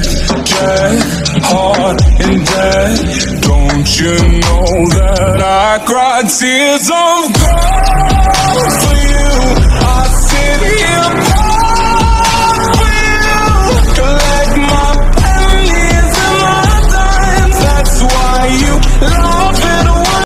dead, dead, hard and dead. Don't you know that I cry tears of gold?